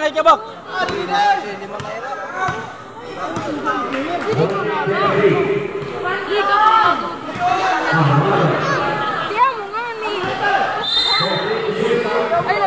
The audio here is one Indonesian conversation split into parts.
naiknya bok? Dia Ayo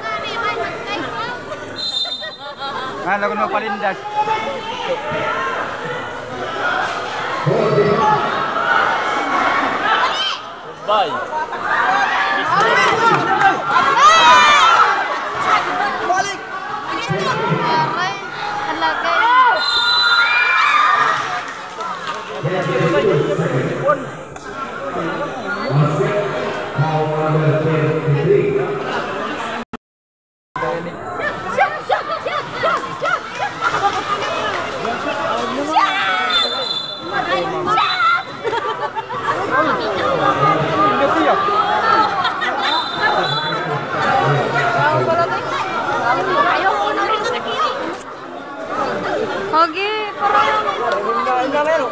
Ano ah, ko palindas. Bye. Thank you. Ogi, parang... Ang dami, no?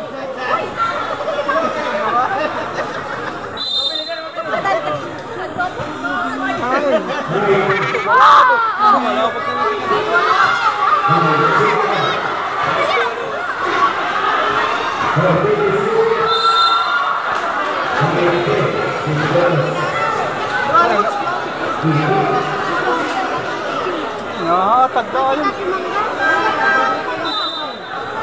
Nakatagda ka yun.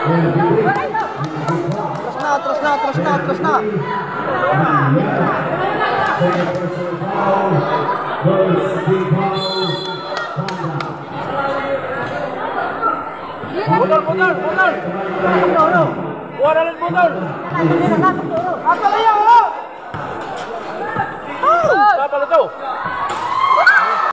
No, no, no. No, Motor, motor, motor. No, no. motor. No, no. No, no.